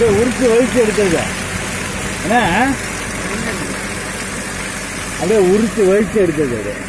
அப்படியே உரிச்சு வலிச்சு எடுக்கிறது. என்ன? அப்படியே உரிச்சு வலிச்சு எடுக்கிறது அது.